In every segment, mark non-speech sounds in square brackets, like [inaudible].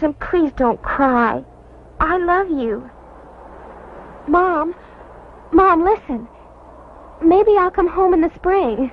Allison, please don't cry. I love you. Mom, Mom, listen. Maybe I'll come home in the spring.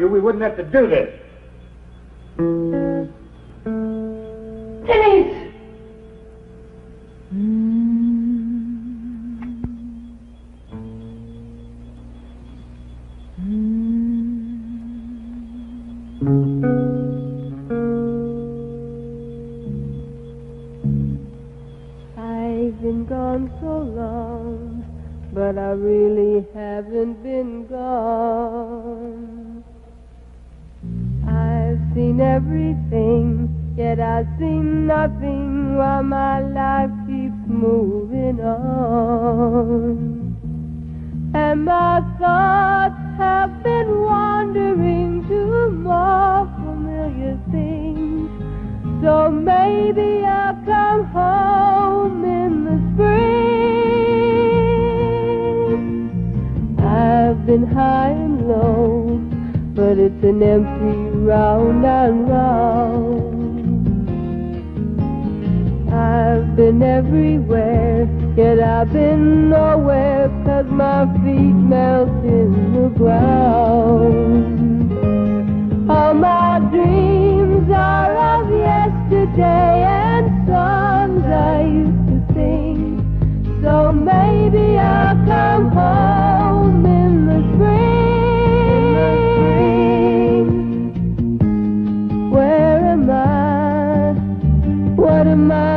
you, we wouldn't have to do this.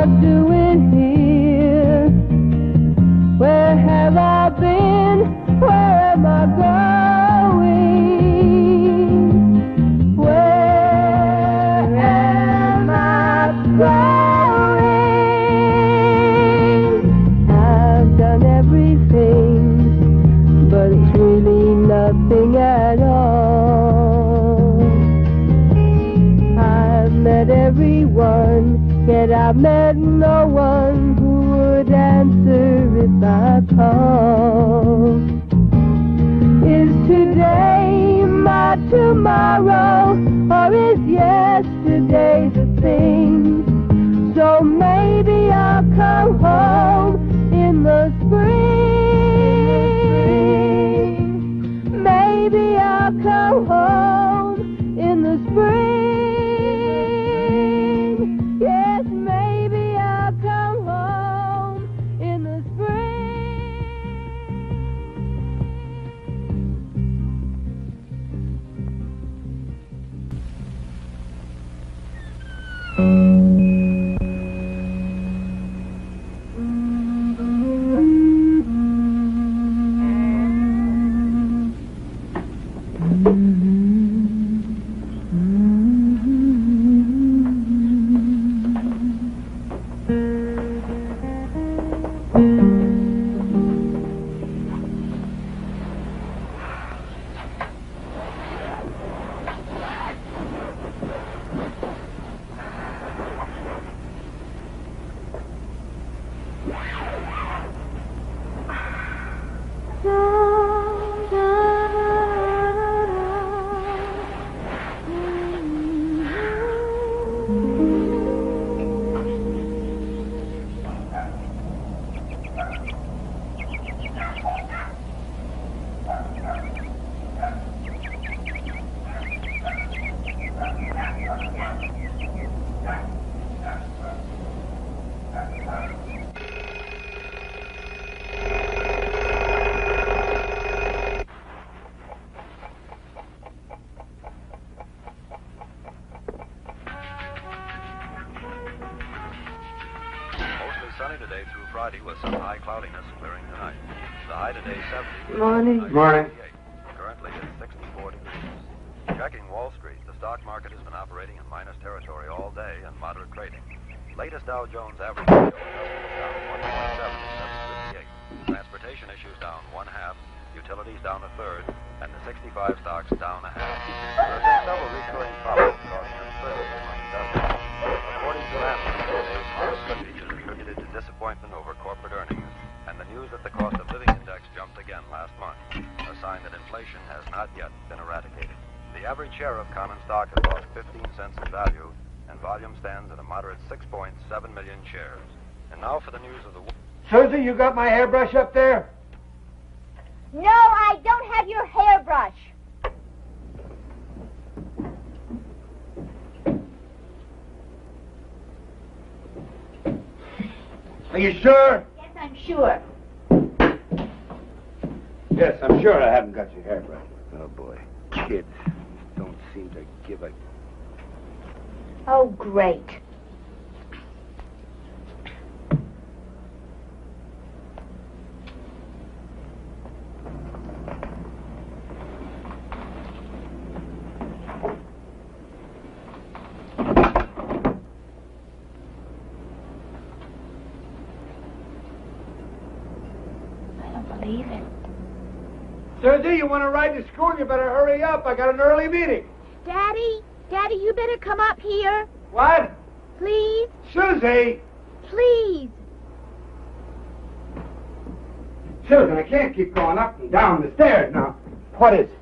I do. Morning. Morning. you got my hairbrush up there? You want to ride to school? You better hurry up. I got an early meeting. Daddy, Daddy, you better come up here. What? Please, Susie! please. Susan, I can't keep going up and down the stairs now. What is it?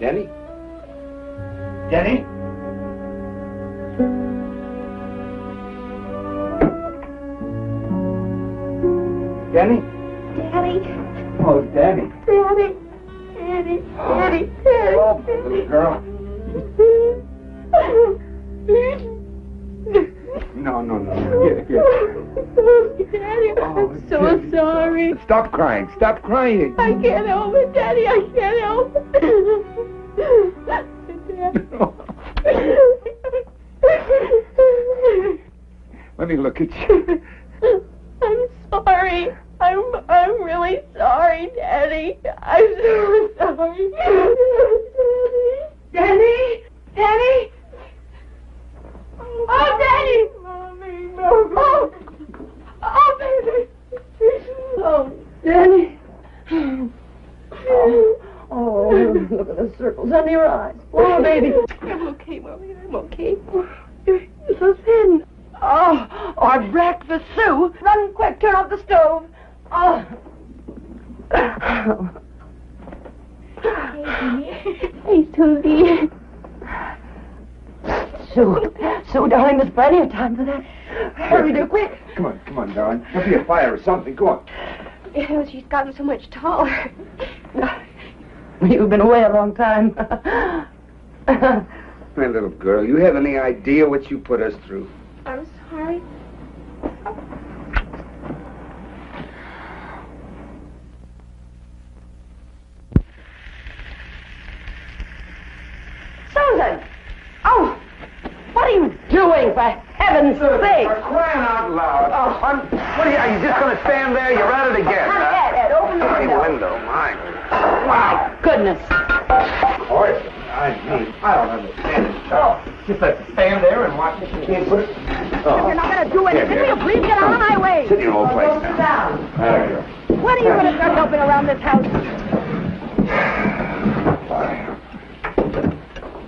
Dennie? Dennie? Dennie? Daddy, Oh, Dennie. Daddy, Daddy, Daddy, Daddy. Oh, little girl. No, no, no. Here, here. Daddy, Oh, I'm so Dennie. sorry. Stop crying. Stop crying. I can't help it, Daddy. I can't help it. [laughs] Let me look at you. I'm sorry. I'm I'm really sorry, Daddy. I'm so sorry. Daddy, Daddy. Oh, Daddy. Mommy, Mommy. Oh, oh, baby. Oh, Daddy. Oh, oh, look at the circles under your eyes. Oh, baby. I'm okay, Mommy. I'm okay. You're, you're so thin. Oh, our breakfast, Sue. Run quick, turn off the stove. Oh. Hey, Susie. Sue, Sue, darling, there's plenty of time for that. Hurry, do quick. Come on, come on, darling. There'll be a fire or something. Go on. You know, she's gotten so much taller. You've been away a long time. My little girl, you have any idea what you put us through? I'm sorry. Susan! Oh! What are you doing, for heaven's sake? For crying out loud. Oh. I'm, what are you, are you just going to stand there? You're at it again, Come, huh? Ed, Ed, open the Hey, window. window, my. My goodness. Of course. I mean, I don't understand it. Oh. Just like to stand there and watch it. You can't put it. Oh. You're not going to do anything. Here, here. Will you please get out of my way? Sit in your old place Go sit down. There you go. When are you going to start helping around this house?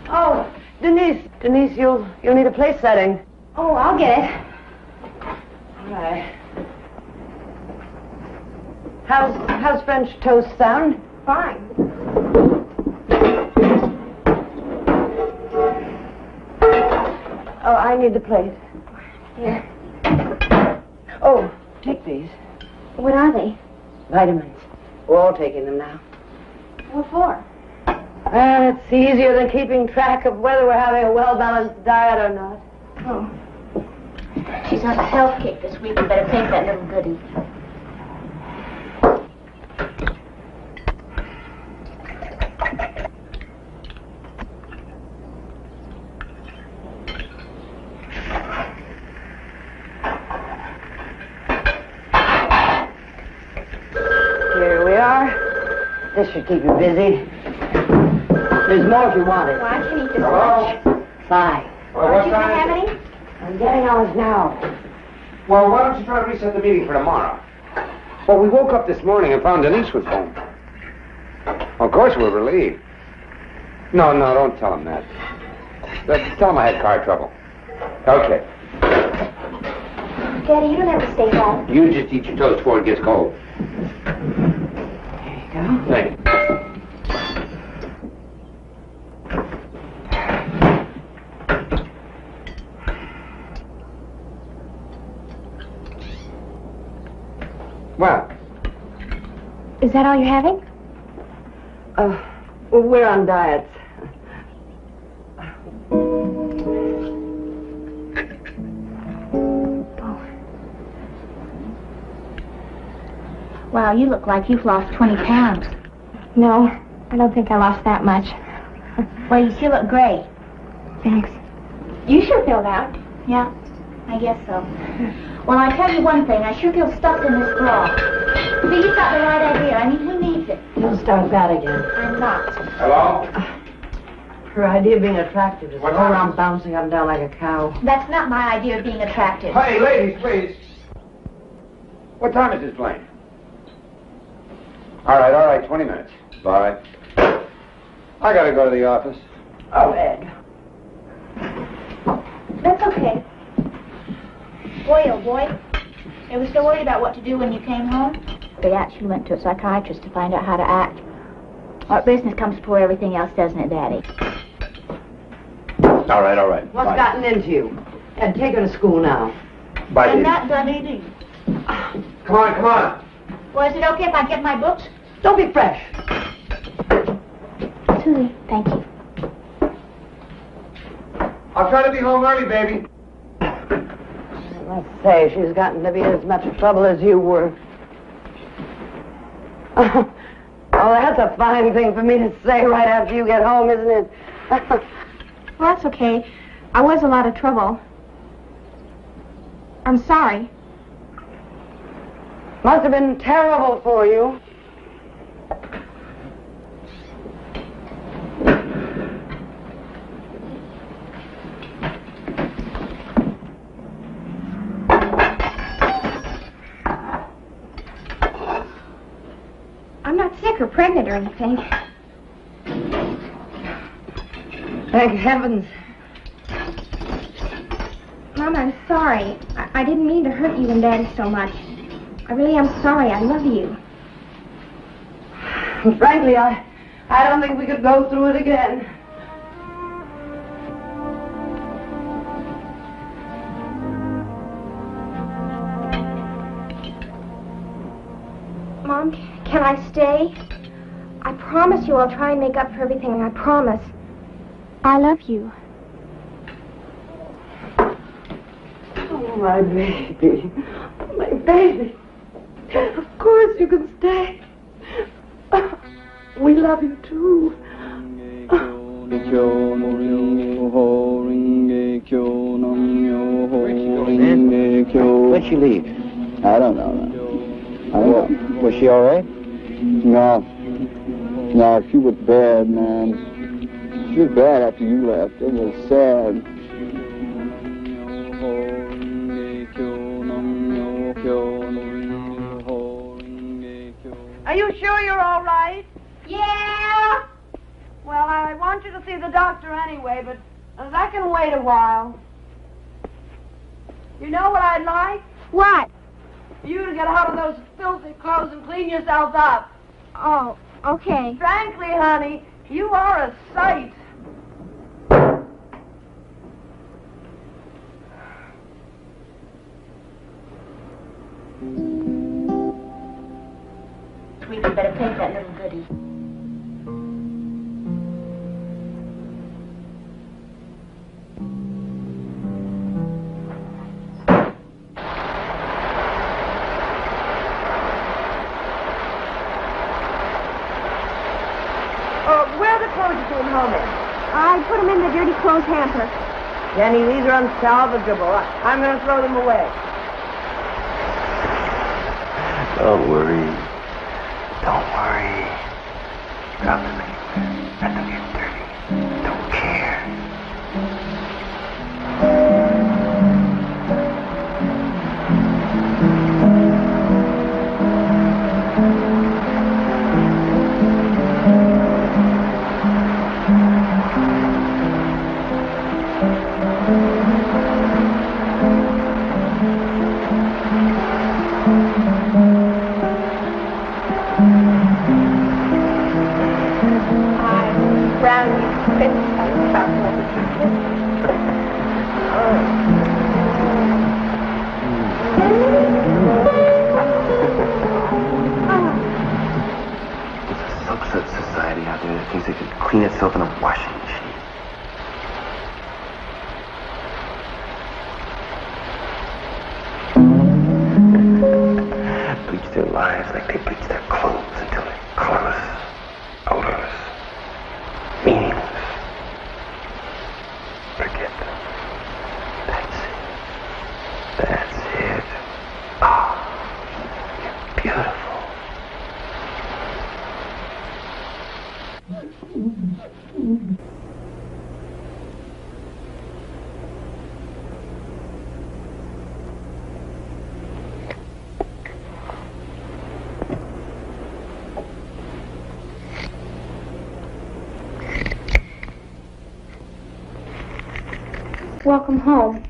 Oh, Denise, Denise, you'll you'll need a place setting. Oh, I'll get it. All right. How's how's French toast sound? Fine. I need the plate. Here. Oh, take these What are they? vitamins. We're all taking them now. What for? Well, it's easier than keeping track of whether we're having a well-balanced diet or not. Oh. She's on a health kick this week. You better take that little goodie. Here we are. This should keep you busy. There's more if you want it. Why don't you eat this Hello? lunch? Fine. Well, Aren't what you going to have any? I'm getting ours now. Well, why don't you try to reset the meeting for tomorrow? Well, we woke up this morning and found Denise was home. Of course, we're relieved. No, no, don't tell him that. Tell him I had car trouble. Okay. Daddy, you don't have to stay home. You just eat your toast before it gets cold. There you go. Thank you. Well, Is that all you're having? Uh, well, we're on diets. Wow, you look like you've lost 20 pounds. No, I don't think I lost that much. well, you still look great. Thanks. You sure filled out. Yeah, I guess so. Well, I tell you one thing, I sure feel stuffed in this bra. See, you've got the right idea. I mean, who needs it? Don't start that again. I'm not. Hello? Her idea of being attractive is to What go happened? around bouncing up and down like a cow. That's not my idea of being attractive. Hey, ladies, please. What time is this plane? All right, all right, 20 minutes. Bye. I gotta go to the office. Oh, Ed. That's okay. Boy, oh boy. They were so worried about what to do when you came home. They actually went to a psychiatrist to find out how to act. What business comes before everything else, doesn't it, Daddy? All right, all right. What's Bye. gotten into you? Ed, take her to school now. Bye, I'm Dee. not done eating. Come on, come on. Well, is it okay if I get my books? Don't be fresh. Susie, thank you. I'll try to be home early, baby. Let's say she's gotten to be as much trouble as you were. Oh, that's a fine thing for me to say right after you get home, isn't it? [laughs] Well, that's okay. I was a lot of trouble. I'm sorry. Must have been terrible for you. I'm not sick or pregnant or anything. Thank heavens. Mom, I'm sorry. I, I didn't mean to hurt you and Daddy so much. I really am sorry. I love you. Frankly, I, I don't think we could go through it again. Can I stay? I promise you I'll try and make up for everything. I promise. I love you. Oh, my baby. Oh, my baby. Of course you can stay. We love you too. When'd she leave? I don't know. I don't know. Was she all right? No. No, she was bad, man. She was bad after you left. It was sad. Are you sure you're all right? Yeah! Well, I want you to see the doctor anyway, but that can wait a while. You know what I'd like? What? For you to get out of those filthy clothes and clean yourself up. Oh, okay. Frankly, honey, you are a sight. Unsalvageable. I- I'm going to throw them away. Don't worry. Welcome home.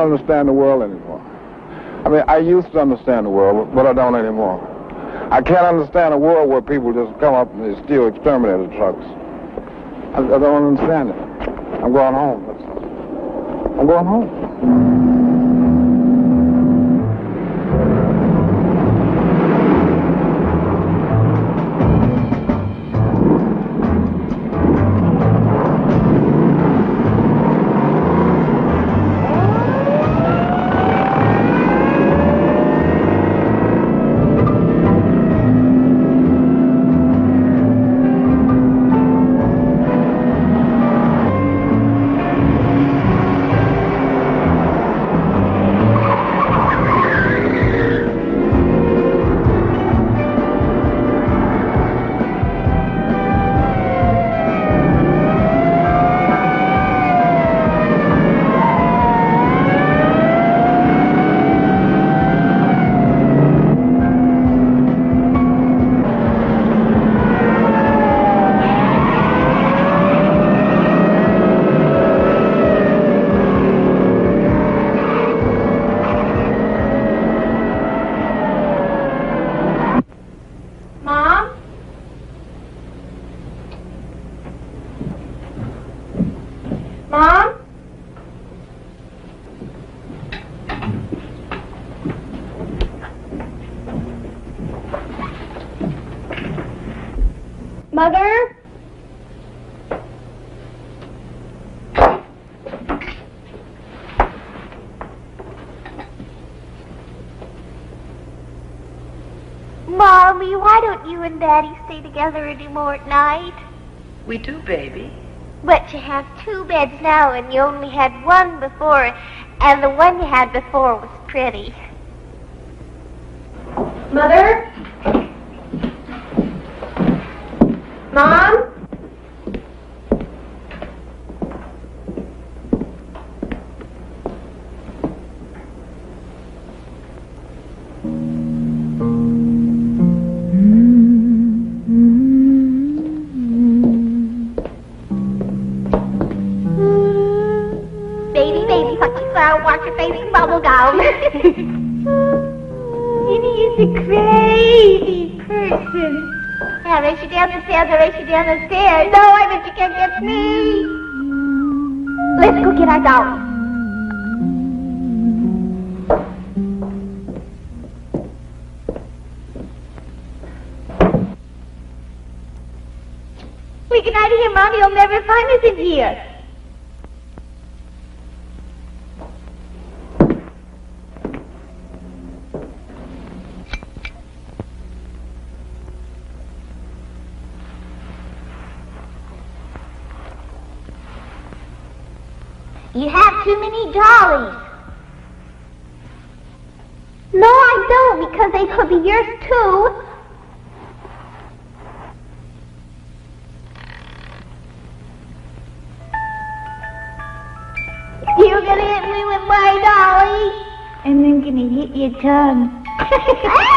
I don't understand the world anymore. I mean, I used to understand the world, but I don't anymore. I can't understand a world where people just come up and they steal exterminator trucks. I, I don't understand it. I'm going home. I'm going home. You and Daddy stay together anymore at night? We do, baby. But you have two beds now, and you only had one before, and the one you had before was pretty. Stairs, you down the stairs. No, I bet you can't get me. Let's go get our dolly. We out of here, Mommy. You'll never find us in here. Your tongue. [laughs]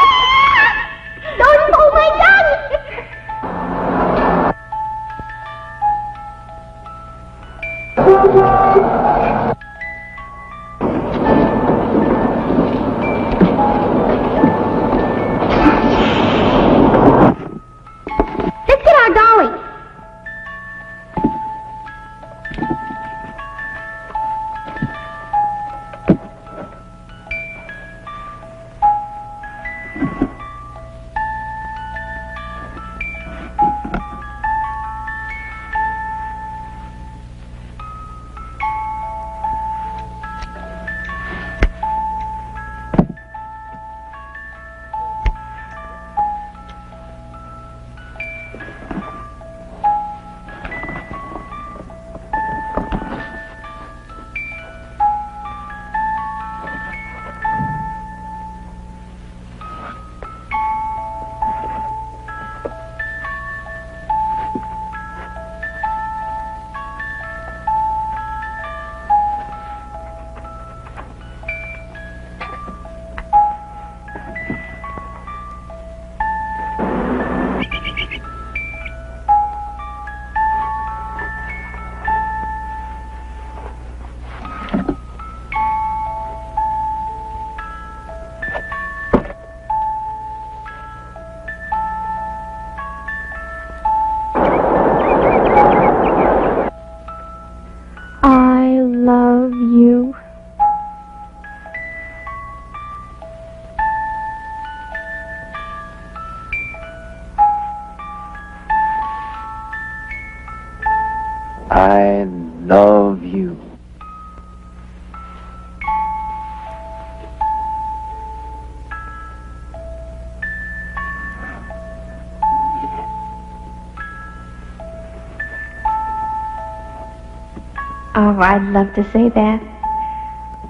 I'd love to say that.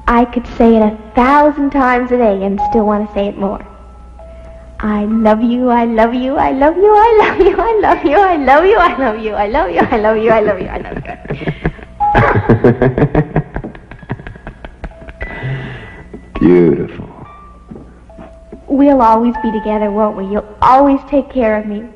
I could say it a thousand times a day and still want to say it more. I love you, I love you, I love you, I love you, I love you, I love you, I love you, I love you, I love you, I love you, I love you. Beautiful. We'll always be together, won't we? You'll always take care of me.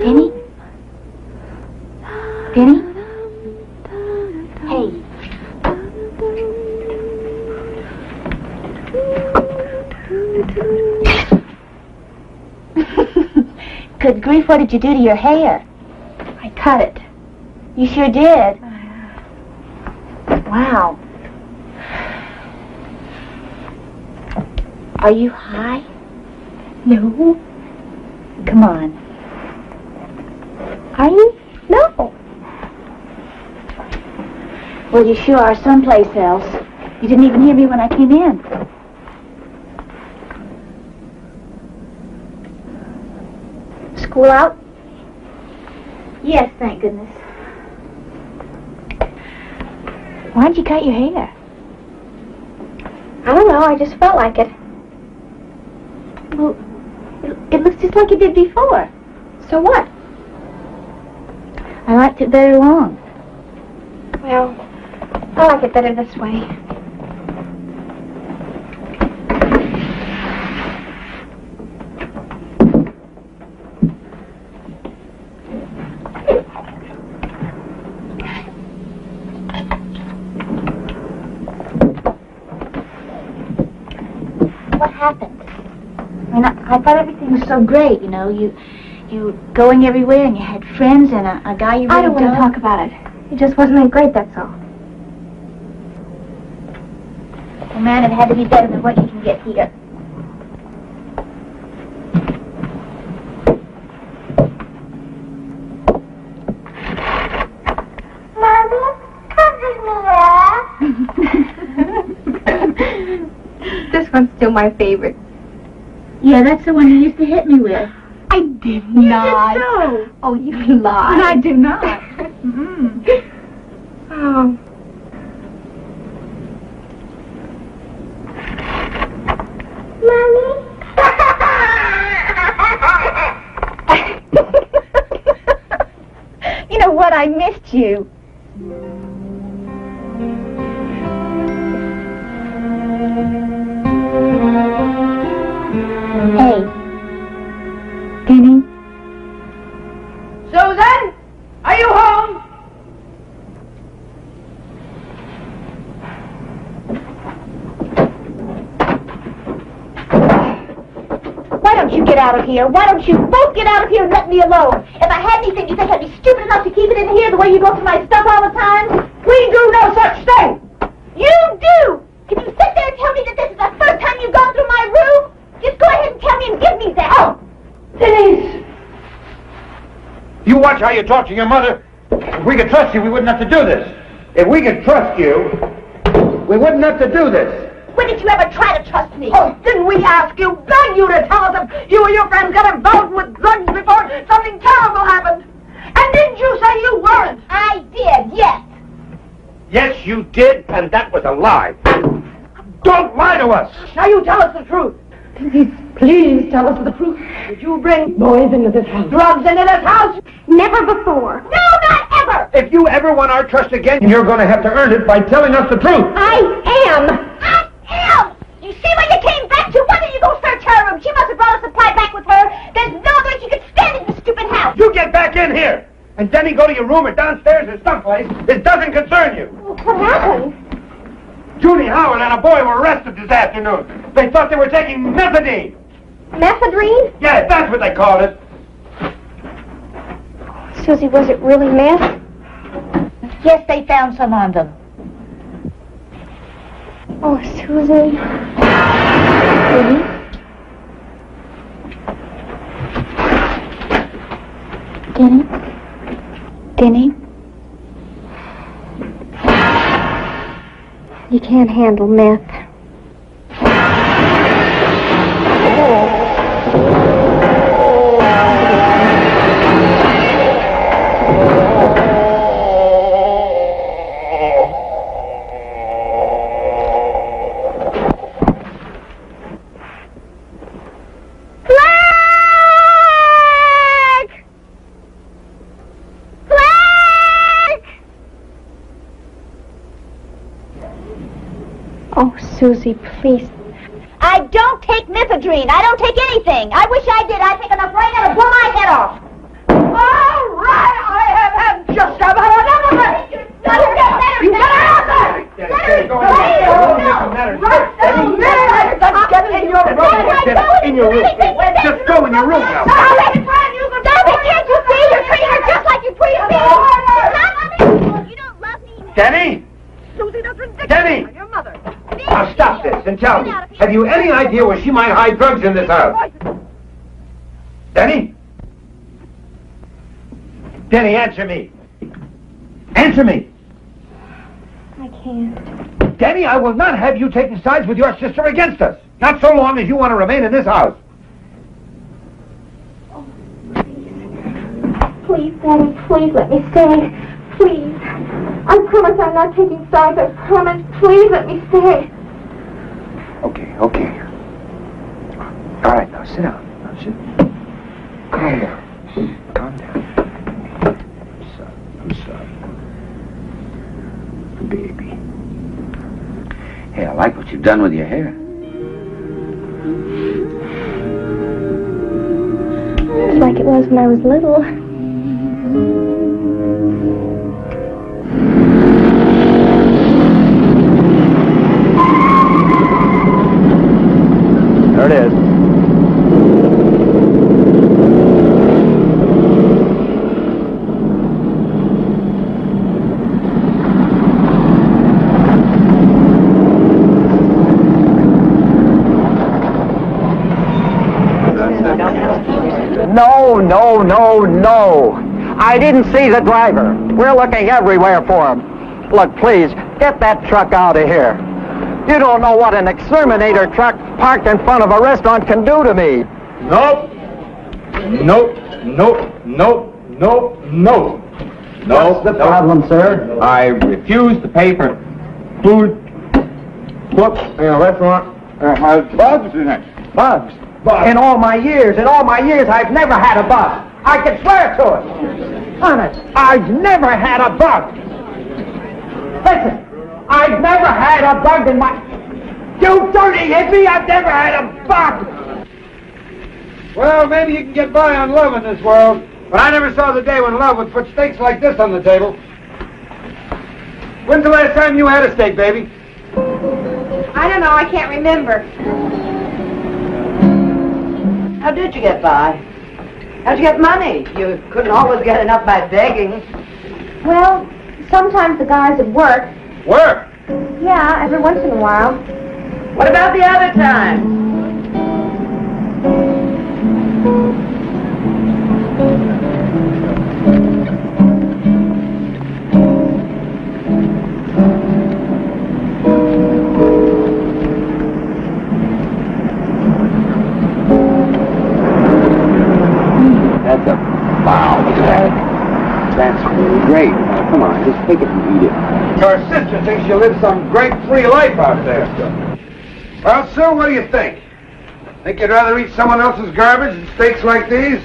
Penny? Penny? Hey. Good grief, what did you do to your hair? I cut it. You sure did. Uh, wow. Are you high? No. Come on. Are you? No. Well, you sure are someplace else. You didn't even hear me when I came in. School out? Yes, thank goodness. Why'd you cut your hair? I don't know. I just felt like it. Well, it, it looks just like it did before. So what? I liked it better long. Well, I like it better this way. What happened? I mean, I, I thought everything was so great, you know. You, you going everywhere, and you had friends, and a, a guy you really I don't want to talk about it. It just wasn't that great, that's all. Well, man, it had to be better than what you can get here. Mommy, come with me. [laughs] This one's still my favorite. Yeah, that's the one you used to hit me with. I did not. so. Oh, you lie. I do not. [laughs] mm. Oh. Mommy? [laughs] You know what? I missed you. Here? Why don't you both get out of here and let me alone? If I had anything, you think I'd be stupid enough to keep it in here the way you go through my stuff all the time? We do no such thing. You do! Can you sit there and tell me that this is the first time you've gone through my room? Just go ahead and tell me and give me that. Oh, Denise. You watch how you talk to your mother. If we could trust you, we wouldn't have to do this. If we could trust you, we wouldn't have to do this. When did you ever try to trust me? Oh, didn't we ask you, beg you to tell us you and your friends got involved with drugs before something terrible happened? And didn't you say you weren't? I did, yes. Yes, you did, and that was a lie. Don't lie to us. Now you tell us the truth. Please, please tell us the truth. Did you bring Boys into this house. drugs into this house? Never before. No, not ever. If you ever want our trust again, you're going to have to earn it by telling us the truth. I am. You see when you came back to? Why didn't you go search her room? She must have brought a supply back with her. There's no way she could stand in this stupid house. You get back in here. And Dennie, go to your room or downstairs or someplace. It doesn't concern you. What happened? Judy Howard and a boy were arrested this afternoon. They thought they were taking methadone. Methadone? Yeah, that's what they called it. Susie, was it really meth? Yes, they found some on them. Oh, Susie. Dennie? Dennie? You can't handle meth. Susie, please. I don't take methadone. I don't take anything. I wish I did. I'd take enough right now to blow my head off. All right, I have had just about enough of it. You better get better. You better have it. Better Go in right your room. now. Better. Right this minute. Just get in your room. Get in your room. Just go in your room now. Darling, Darling, can't you see? You're treating her just like you treated me. You don't love me. Dennie! Susie, that's ridiculous. Dennie! Your mother. Now stop this and tell me. Have you any idea where she might hide drugs in this house? Dennie? Dennie, answer me. Answer me. I can't. Dennie, I will not have you taking sides with your sister against us. Not so long as you want to remain in this house. Please, Daddy, please let me stay. Please. I promise I'm not taking sides. I promise. Please let me stay. Okay, okay. All right, now sit down. Now sit. Calm down. Calm down. I'm sorry. I'm sorry. Baby. Hey, I like what you've done with your hair. It's like it was when I was little. No, no. I didn't see the driver. We're looking everywhere for him. Look, please, get that truck out of here. You don't know what an exterminator truck parked in front of a restaurant can do to me. Nope. Nope. Nope. Nope. Nope. Nope. No. What's the problem, sir? I refuse to pay for food cooked in a restaurant that has bugs in it. Bugs. Bugs. In all my years, in all my years, I've never had a bug. I can swear to it. Honest, I've never had a bug. Listen, I've never had a bug in my... You dirty hippie, I've never had a bug. Well, maybe you can get by on love in this world, but I never saw the day when love would put steaks like this on the table. When's the last time you had a steak, baby? I don't know. I can't remember. How did you get by? How'd you get money? You couldn't always get enough by begging. Well, sometimes the guys at work. Work. Yeah, every once in a while. What about the other time? Your sister thinks you live some great free life out there. Well, Sue, what do you think? Think you'd rather eat someone else's garbage than steaks like these?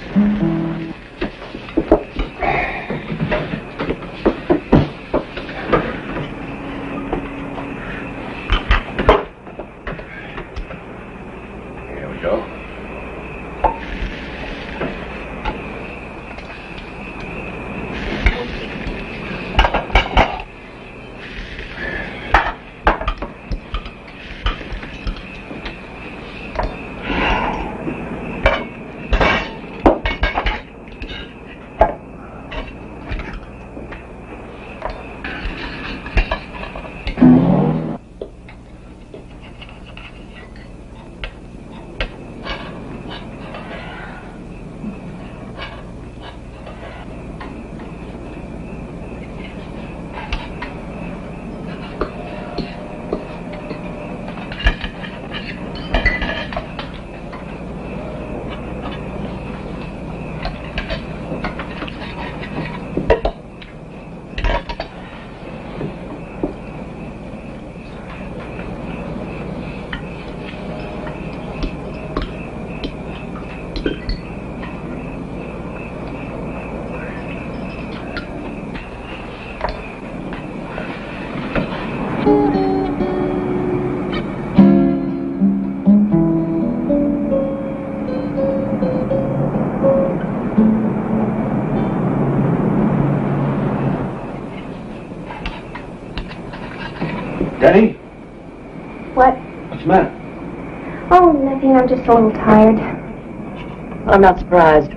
I'm just a little tired. I'm not surprised.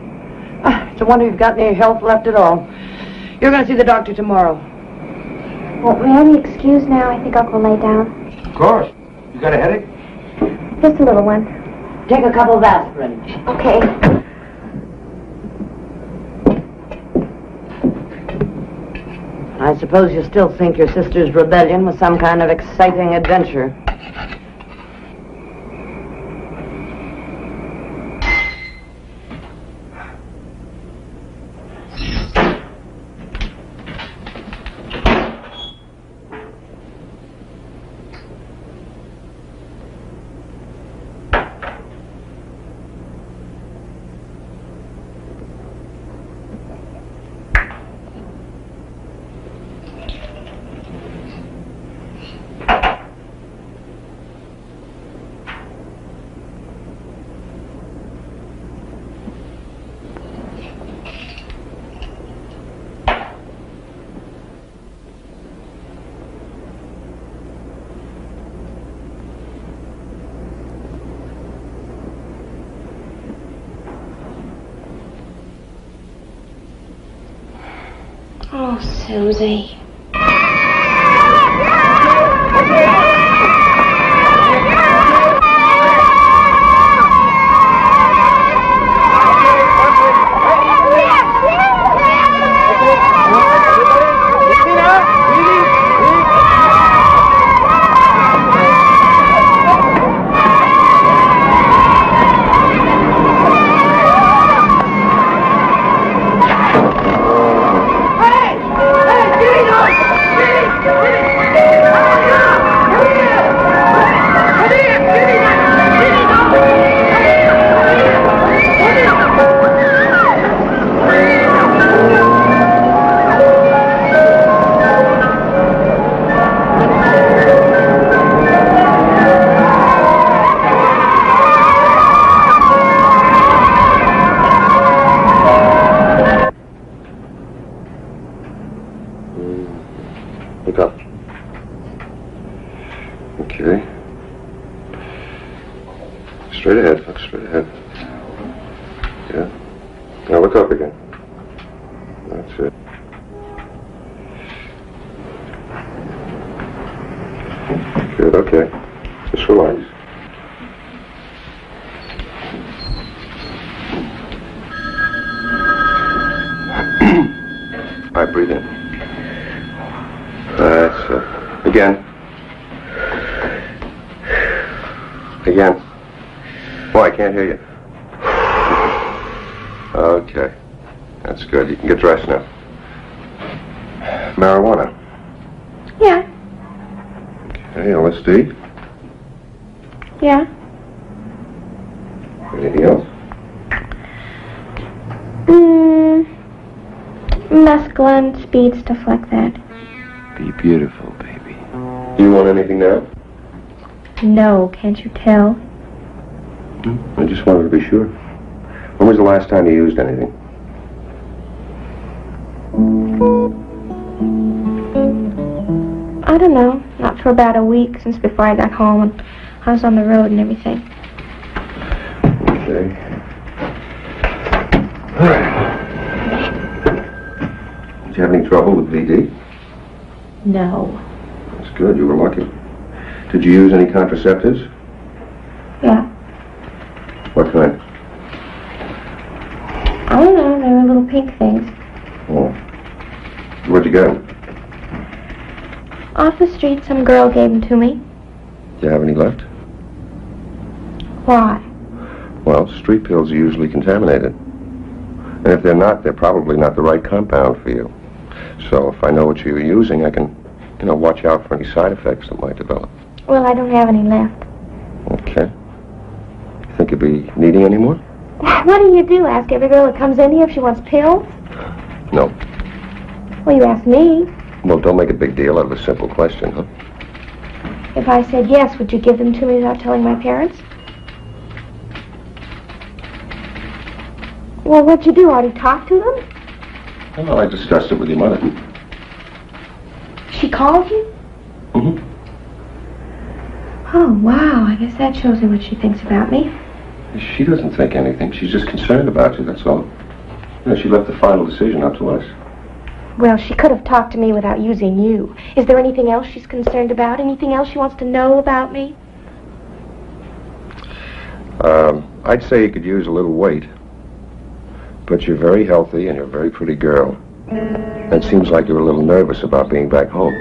Ah, It's a wonder you've got any health left at all. You're going to see the doctor tomorrow. Well, may I be excused now? I think I'll go lay down. Of course. You got a headache? Just a little one. Take a couple of aspirin. Okay. I suppose you still think your sister's rebellion was some kind of exciting adventure. Susie. Yeah. Okay, LSD. Yeah. Anything else? Mm, mescaline, speed, stuff like that. Be beautiful, baby. Do You want anything now? No, can't you tell? I just wanted to be sure. When was the last time you used anything? I don't know. Not for about a week since before I got home and I was on the road and everything. Okay. All right. Did you have any trouble with VD? No. That's good. You were lucky. Did you use any contraceptives? Yeah. What kind? I don't know. They were little pink things. Oh. Where'd you get them? Off the street, some girl gave them to me. Do you have any left? Why? Well, street pills are usually contaminated. And if they're not, they're probably not the right compound for you. So if I know what you're using, I can, you know, watch out for any side effects that might develop. Well, I don't have any left. Okay. You Think you'll be needing any more? [laughs] What do you do? Ask every girl that comes in here if she wants pills? No. Well, you ask me. Well, don't make a big deal out of a simple question, huh? If I said yes, would you give them to me without telling my parents? Well, what'd you do? Already talked to them? Well, I discussed it with your mother. She called you? Mm-hmm. Oh, wow. I guess that shows you what she thinks about me. She doesn't think anything. She's just concerned about you, that's all. You know, she left the final decision up to us. Well, she could have talked to me without using you. Is there anything else she's concerned about? Anything else she wants to know about me? Um, I'd say you could use a little weight. But you're very healthy and you're a very pretty girl. And it seems like you're a little nervous about being back home.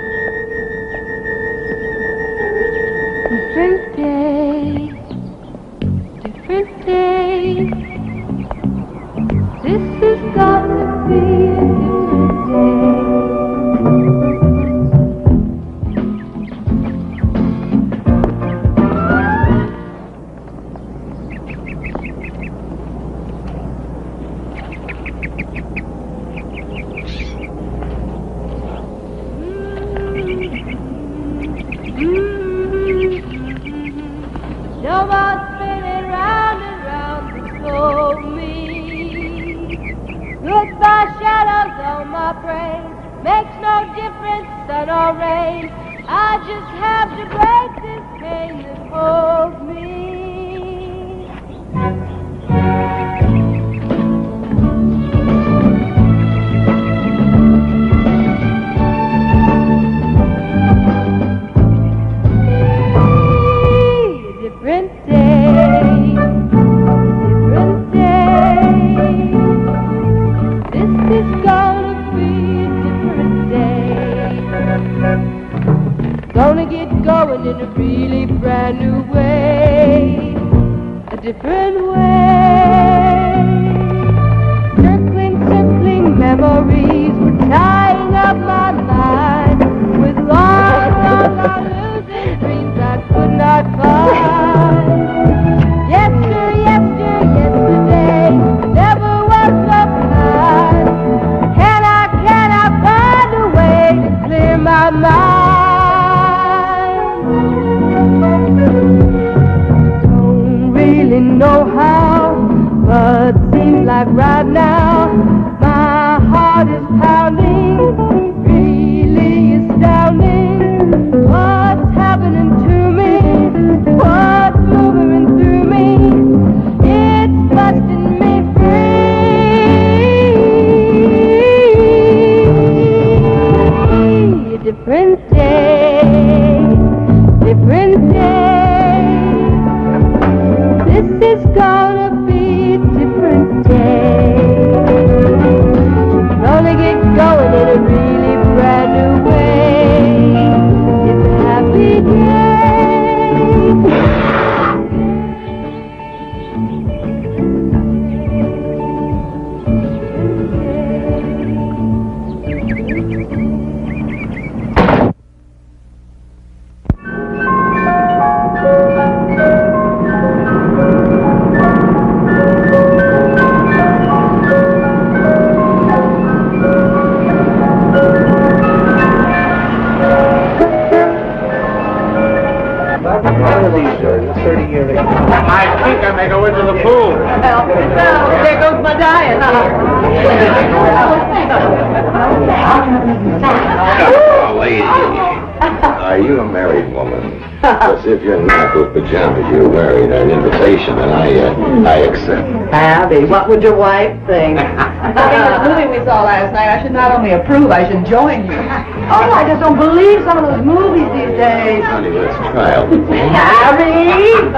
Abby, what would your wife think? [laughs] the movie we saw last night, I should not only approve, I should join you. [laughs] Oh, I just don't believe some of those movies these days. Honey, let's try it. Abby!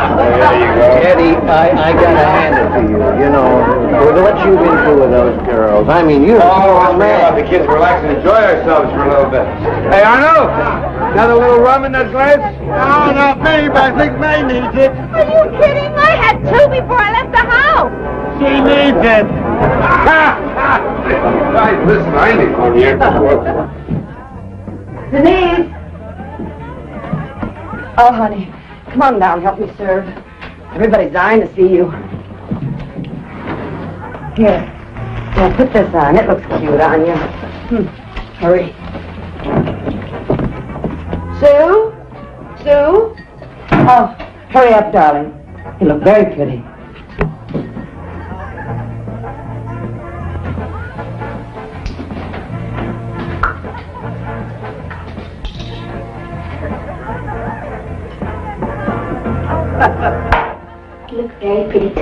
Eddie, I, I gotta hand it to you. You know, with what you've been through with those girls. I mean, you're a Oh, smart let's man. let the kids relax and enjoy ourselves for a little bit. Hey, Arnold, another little rum in that glass? No, not me, but I think May needs it. Are you kidding? I had two before I left the house. Needs it. Guys, listen, I need one here. Denise! Oh, honey, come on down, help me serve. Everybody's dying to see you. Here, now put this on. It looks cute on you. Hmm. Hurry. Sue? Sue? Oh, hurry up, darling. You look very pretty.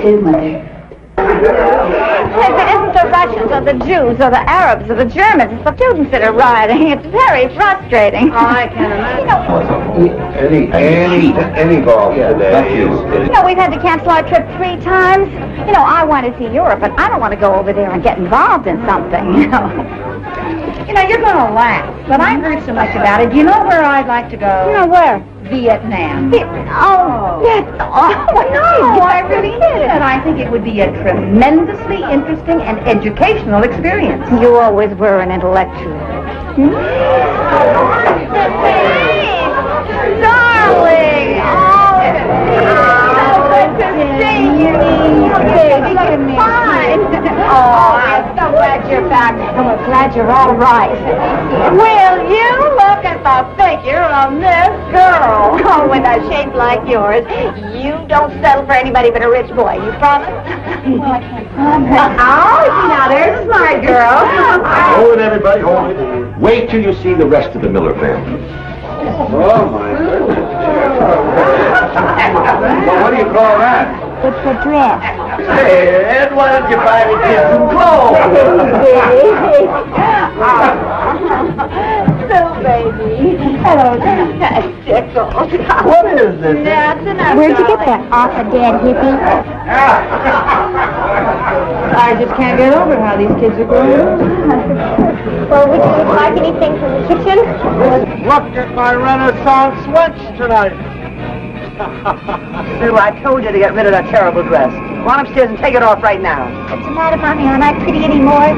Too, Mother. If it isn't the Russians or the Jews or the Arabs or the Germans, it's the students that are rioting. It's very frustrating. Oh, I can imagine. Any, any, any ball today is, You know, we've had to cancel our trip three times. You know, I want to see Europe, but I don't want to go over there and get involved in something, you know. You know, you're going to laugh, but I've heard so much about it. Do you know where I'd like to go? You know, where? Vietnam. Oh, yes. Oh, oh [laughs] No, I really did. And I think it would be a tremendously interesting and educational experience. You always were an intellectual. Mm. Darling! So good to see you. Baby, fine. Oh, I'm so glad you're back. And we're glad you're all right. Will you look at the figure on this girl? Oh, with a shape like yours, you don't settle for anybody but a rich boy. You promise? well, I can't promise. Oh, now there's a smart girl. Hold it, everybody, hold it. Wait till you see the rest of the Miller family. Oh, my goodness. Well, what do you call that? It's a dress. Hey, Ed, why don't you buy the kids some clothes? so, baby. Hello, Tickles. What is this? That's enough. Where'd you get that off a dead hippie? I just can't get over how these kids are growing up. Well, would you like anything from the kitchen? Look at my Renaissance sweats tonight. Sue, I told you to get rid of that terrible dress. Go on upstairs and take it off right now. What's the matter, Mommy? Aren't I pretty anymore?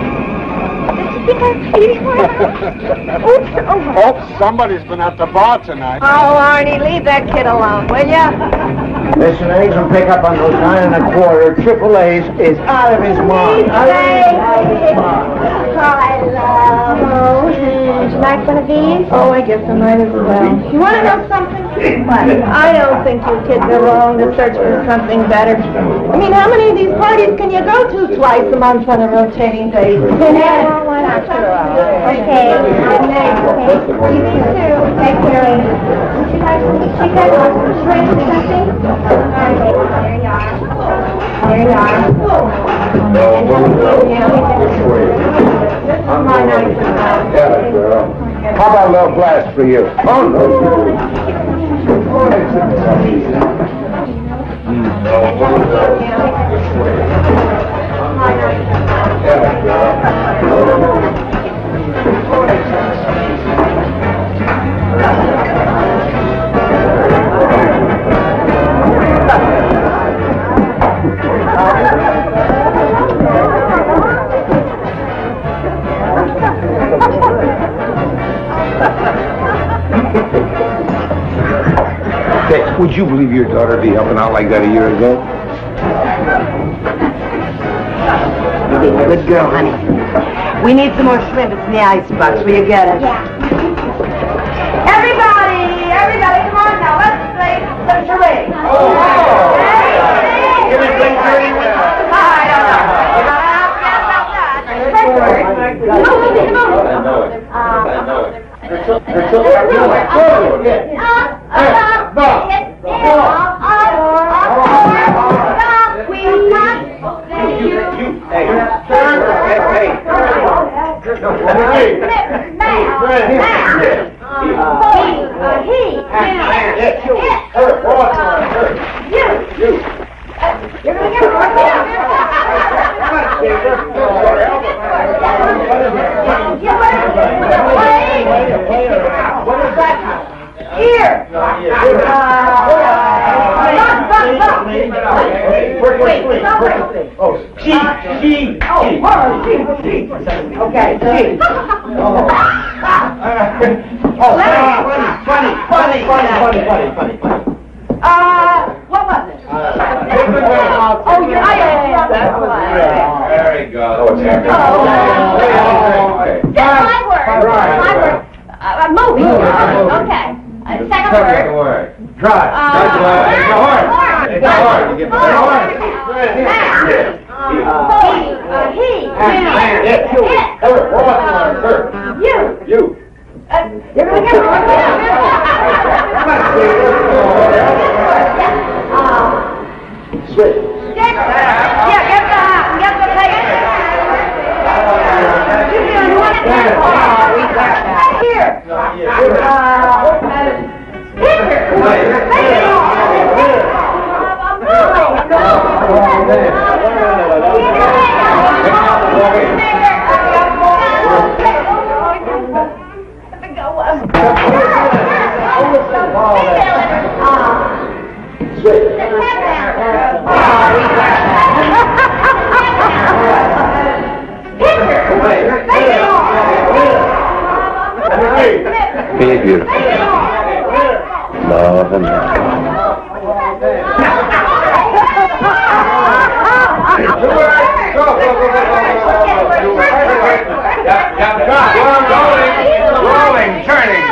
Don't you think I'm pretty anymore? [laughs] Oops. Oh, Oh, somebody's been at the bar tonight. Oh, Arnie, leave that kid alone, will ya? [laughs] Listen, I need some pickup on those nine and a quarter. Triple A's is out of his mind. Oh, I love. Would you like one of these? Oh, I guess I might as well. You want to know something? What? I don't think you kids are wrong to search for something better. I mean, how many of these parties can you go to twice a month on a rotating basis? Yeah, why not? Okay. Okay. You too. Okay, Carrie. Would you like some, you guys want some shrimp or something? Okay, there you are. There you are. And then, you know, this is my night. Yeah, girl. How about a little blast for you? Oh, no. Mm. Say, would you believe your daughter would be helping out like that a year ago? You be a Good girl, honey. We need some more shrimp. It's in the icebox. Will you get it? Yeah. Everybody, everybody, come on now. Let's play some charades. Oh, Give me some charades. I don't know. You gotta ask me about that. First word. Come on, come on. I know it. I know it. Here. Oh, she, she, she. Okay, gee. Oh, funny, funny, funny, funny, funny, funny, funny. Uh, what was it? Oh, yeah, yeah, that's one. Very good. Oh, it's after. Oh. That's my word. My word. Uh, a movie. Okay. Uh, second Second word. word. Drive. Uh, That's right. It's a horse. It's a horse. You give me a horse. He. Uh, he. Man, yeah, you. Her, horse, her. You. You. Uh, You're gonna get it. Be beautiful. Love and Rolling, turning.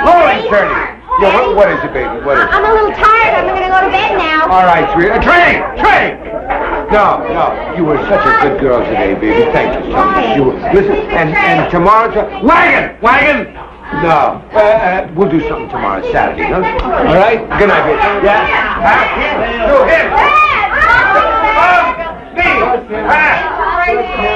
Rolling, turning. Yeah, what, what is it, baby? What is it? I'm a little tired. I'm going to go to bed now. All right, sweetie. Uh, train! Train! No, no. You were such a good girl today, baby. Thank you so much. You were, listen, and, and tomorrow... To, wagon! Wagon! No. Uh, uh, we'll do something tomorrow, Saturday, huh? All right? Good night, baby. Yeah? Huh? To him! Me! Ah!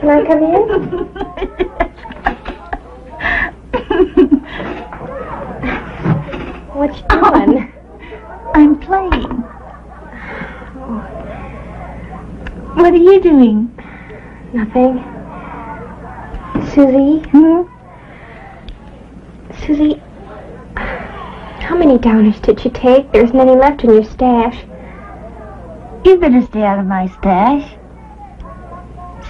Can I come in? what you [laughs] doing? I'm playing. What are you doing? Nothing. Susie? Hmm? Susie, how many downers did you take? There isn't any left in your stash. You better stay out of my stash.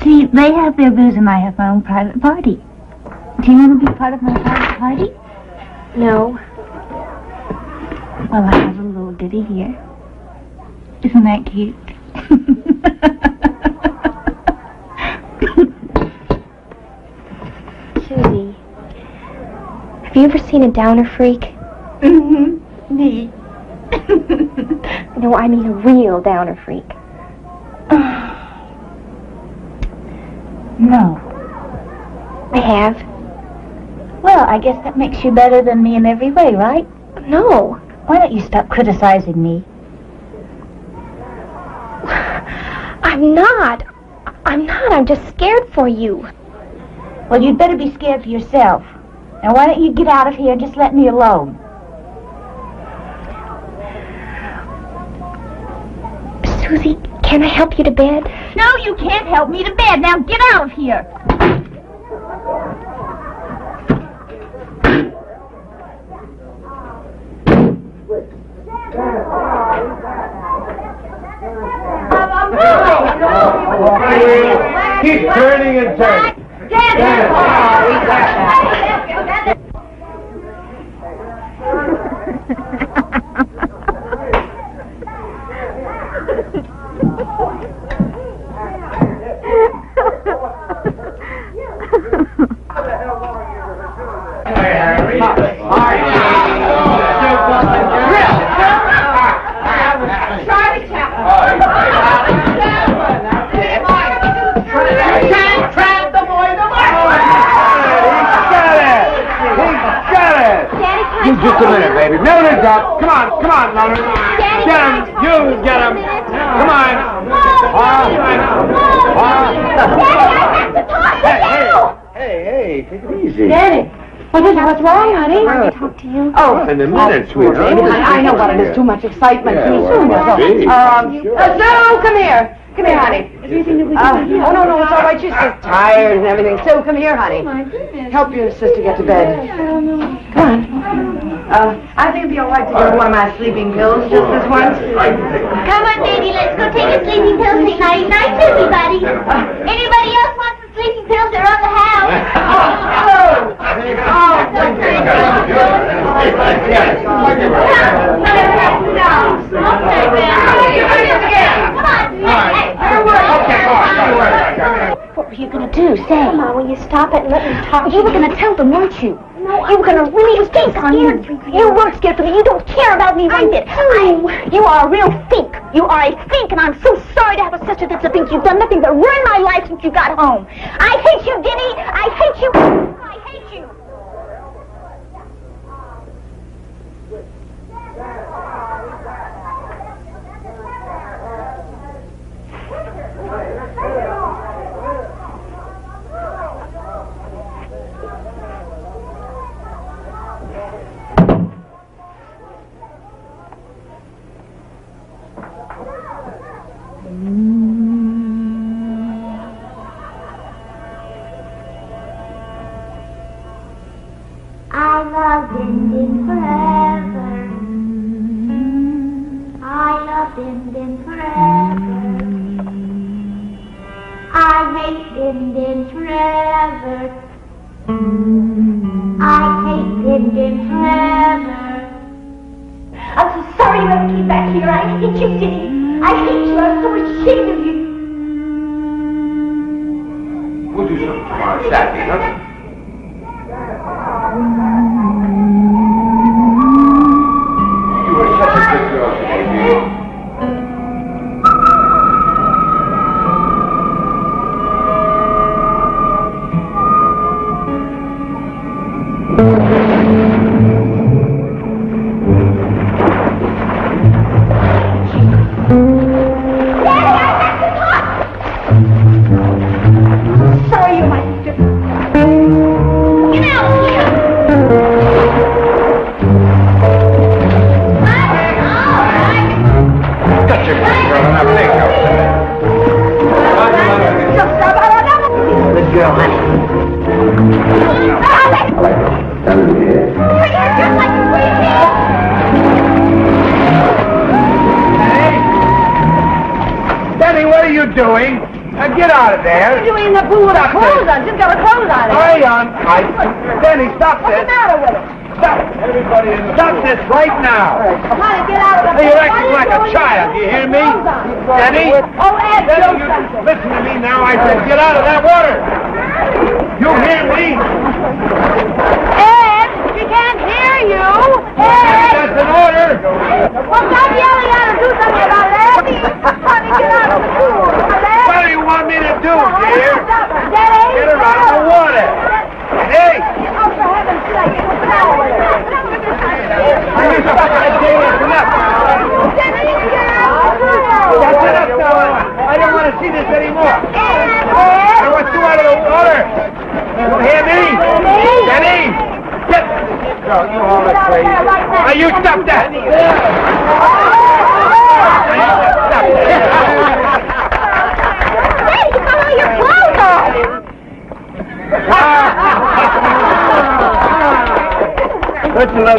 See, they have their booze and I have my own private party. Do you want to be part of my private party? No. Well, I have a little ditty here. Isn't that cute? Susie, have you ever seen a downer freak? mm-hmm. Me. No, I mean a real downer freak. No. I have. Well, I guess that makes you better than me in every way, right? No. Why don't you stop criticizing me? [sighs] I'm not. I'm not. I'm just scared for you. Well, you'd better be scared for yourself. Now, why don't you get out of here and just let me alone? Susie, can I help you to bed? No, you can't help me to bed. Now, get out of here. Keep turning and turning. You just a minute, baby. Mildred's up. Come on, come on, Mildred. Get him. You get him. Come on. Ah, ah. Hey, hey, hey, hey, take it easy. Daddy. What is it? What's wrong, honey? Well, Talk to you. Oh, in a minute, sweetheart. I, I know what it is. Too much excitement. Yeah, too well, soon. Um, uh, Sue, come here. Come here, honey. Is there anything that we Uh, can do? oh, no, no, it's all right. She's just tired and everything. So, come here, honey. Oh, my goodness. Help your sister get to bed. Come Come on. Uh, I think it'd be all right to give her one of my sleeping pills just this once. Come on, baby, let's go take a sleeping pill. Say night night, everybody. Anybody else want some sleeping pills? They're on the house. Oh, What were you gonna do? Say. Come on, will you stop it and let me talk? You were gonna tell them, weren't you? No, you were gonna really you stay scared. You weren't scared for me. You don't care about me one bit. I, you are a real fink. You are a fink, and I'm so sorry to have a sister that's a fink. You've done nothing but ruin my life since you got home. I hate you, Ginny. I hate you. I hate you.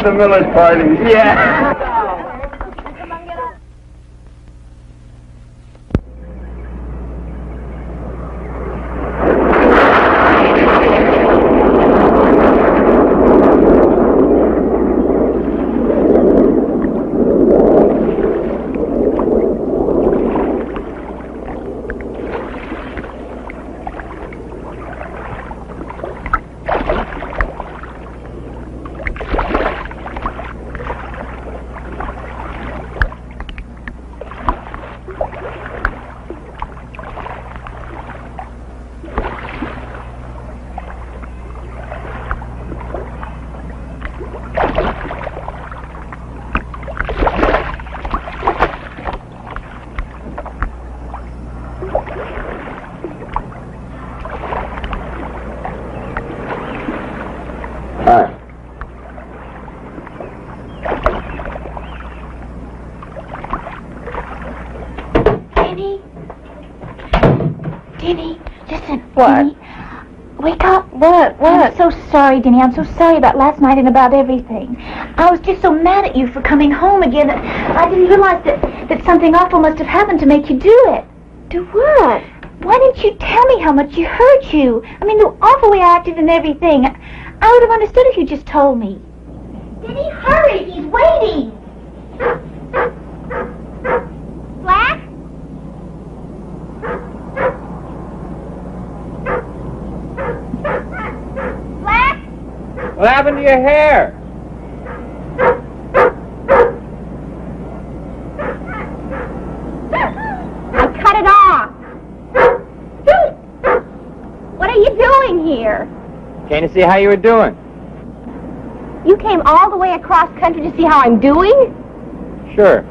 The Miller's party. Yeah. Hi. Danny, Dennie, listen. What? Wake up. What? What? I'm so sorry, Dennie. I'm so sorry about last night and about everything. I was just so mad at you for coming home again. that I didn't realize that, that something awful must have happened to make you do it. Do what? Why didn't you tell me how much you hurt you? I mean, the awful way I acted and everything. I would have understood if you just told me. Dennie, hurry! He's waiting! Black? Black? What happened to your hair? I cut it off. What are you doing here? Came to see how you were doing. You came all the way across country to see how I'm doing? Sure.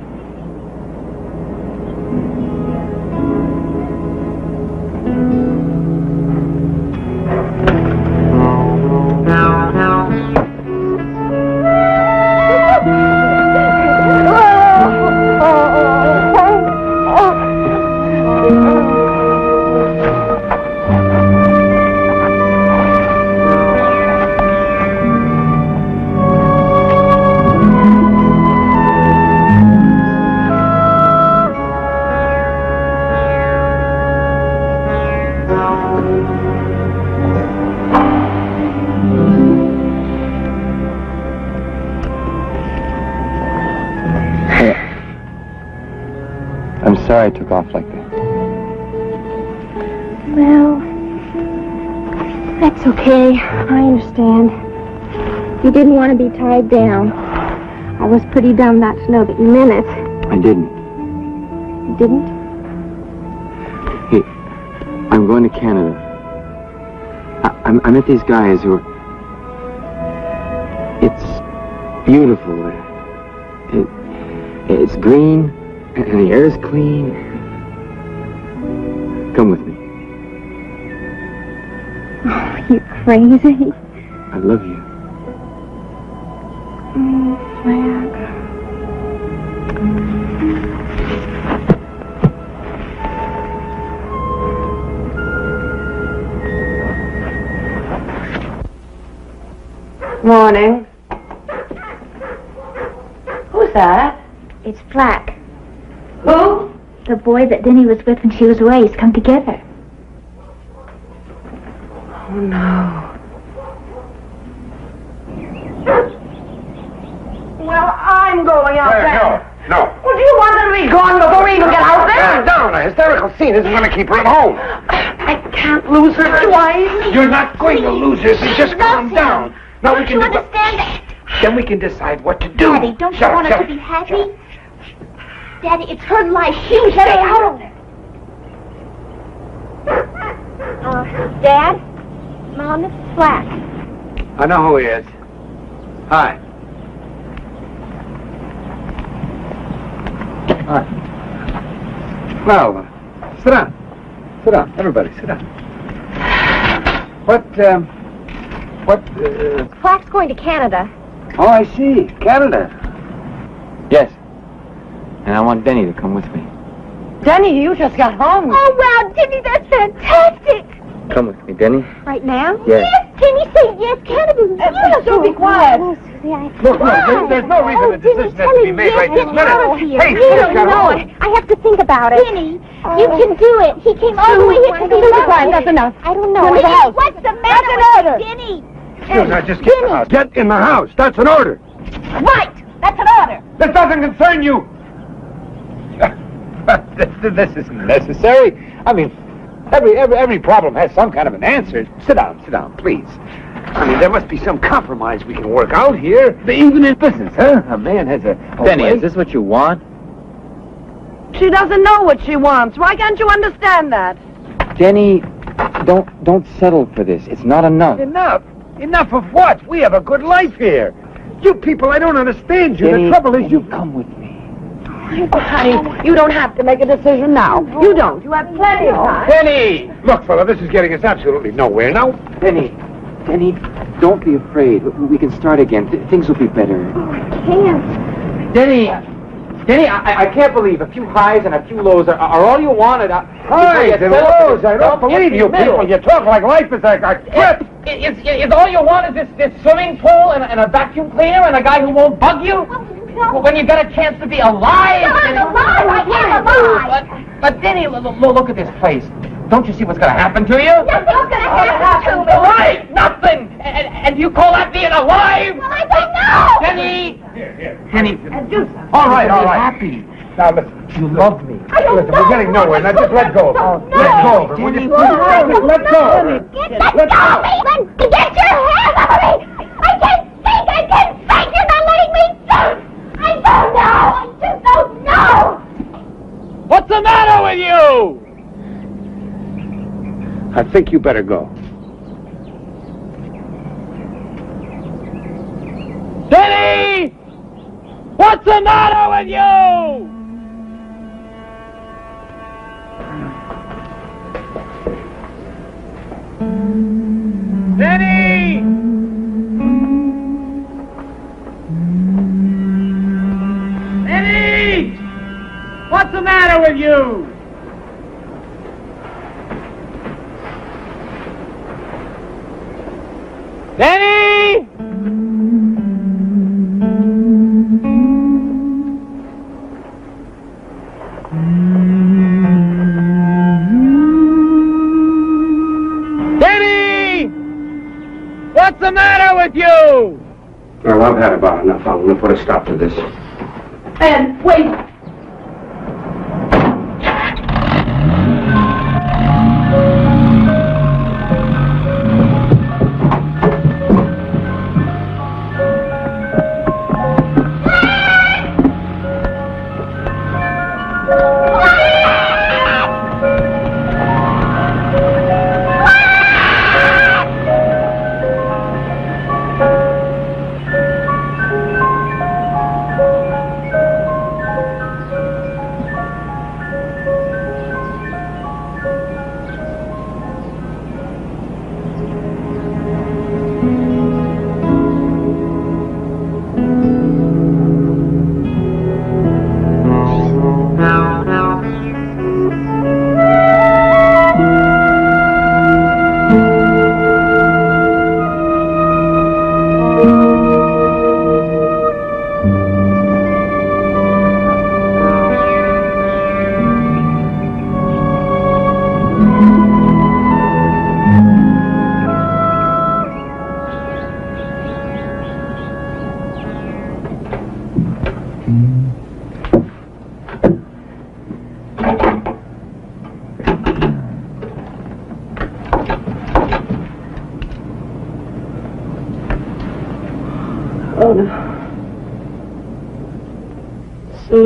I'm sorry I took off like that. Well, that's okay. I understand. You didn't want to be tied down. I was pretty dumb not to know that you meant it. I didn't. You didn't? Canada. I, I'm, I met these guys who are. It's beautiful there. It, it's green, and the air's clean. Come with me. [laughs] Oh, you crazy? I love you. Morning. Who's that? It's Black. Who? The boy that Dennie was with when she was away. He's come together. Oh, no. Well, I'm going out there. No. Well, do you want her to be gone before we even get out there? Calm down. A hysterical scene isn't going to keep her at home. I can't lose her twice. You're not going to lose her, so just Now we Don't can you understand that? Then we can decide what to do. Daddy, don't you Shut up, want her to be happy? Daddy, it's her life. She was stay out of there. Uh, Dad? Mom, is Black. I know who he is. Hi. Hi. Well, uh, sit down. Sit down. Everybody, sit down. What, um, what, uh, Black's going to Canada. oh, I see. Canada. Yes. And I want Dennie to come with me. Dennie, you just got home. Oh, wow, Dennie, that's fantastic. Come with me, Dennie. Right now? Yes. Dennie, say yes. Canada's beautiful. so be quiet. Oh, Susie, I... Look, look, there's, there's no reason Oh, a decision has to be made right this minute. Hey, you she don't just got know home. it. I have to think about it. Dennie, you can do it. He came all the way here to Susie, see quiet, that's enough. I don't know. Go into the house. What's the matter That's an with order. you, Dennie? Excuse me, just get in the house. Get in the house. That's an order. Right. That's an order. This doesn't concern you. [laughs] this, this isn't necessary. I mean, every, every every problem has some kind of an answer. Sit down, sit down, please. I mean, there must be some compromise we can work out here. Even in business, huh? A man has a, a Dennie, way. is this what you want? She doesn't know what she wants. Why can't you understand that? Dennie, don't don't settle for this. It's not enough. Enough. Enough of what? We have a good life here. You people, I don't understand you. Dennie, the trouble is you. come with me. Honey, you don't have to make a decision now. You don't. You have plenty of time. Penny! Look, fella, this is getting us absolutely nowhere now. Dennie, Dennie, don't be afraid. We we can start again. Th- things will be better. Oh, I can't. Dennie, Dennie, I, I can't believe a few highs and a few lows are, are all you wanted. Uh, Highs and lows, I don't believe you middle. people. You talk like life is like a trip. Is, is, is all you want is this, this swimming pool and, and a vacuum cleaner and a guy who won't bug you? Well, when you got a chance to be alive. No, I'm alive. I am alive. But, but Dennie, l- l- look at this place. Don't you see what's going to happen to you? Nothing's gonna happen to me. Right, nothing. And, and you call that being alive? Well, I don't know. Dennie. Dennie. All right, all Be right. Happy. Now, listen. You love me. I don't Listen, know. we're getting nowhere. Now, just let go. No. Let go of her. Will you? Just let go of her. Get, let go of me. Let, get your hands off of me. I can't think. I can't think. You're not letting me think. I don't know. I just don't know. What's the matter with you? I think you better go. Dennie! What's the matter with you? Dennie! Dennie! What's the matter with you? I've had about enough. I'm going to put a stop to this. And wait.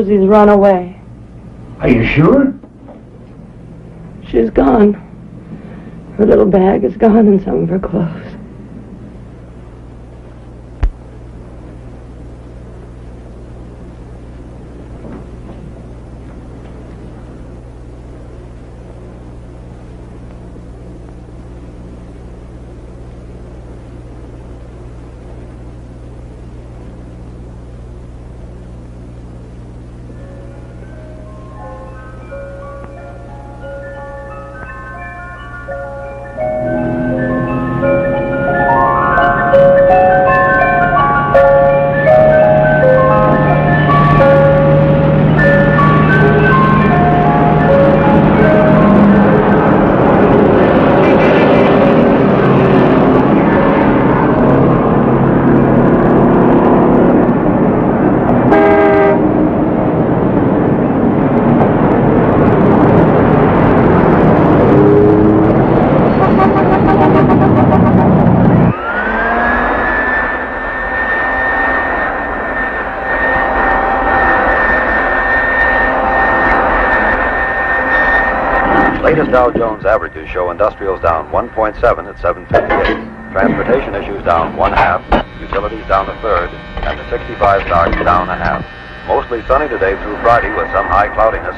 Susie's run away. Are you sure? She's gone. Her little bag is gone and some of her clothes. Latest Dow Jones averages show industrials down 1.7 at 758. Transportation issues down one half, utilities down a third, and the 65 stocks down a half. Mostly sunny today through Friday with some high cloudiness.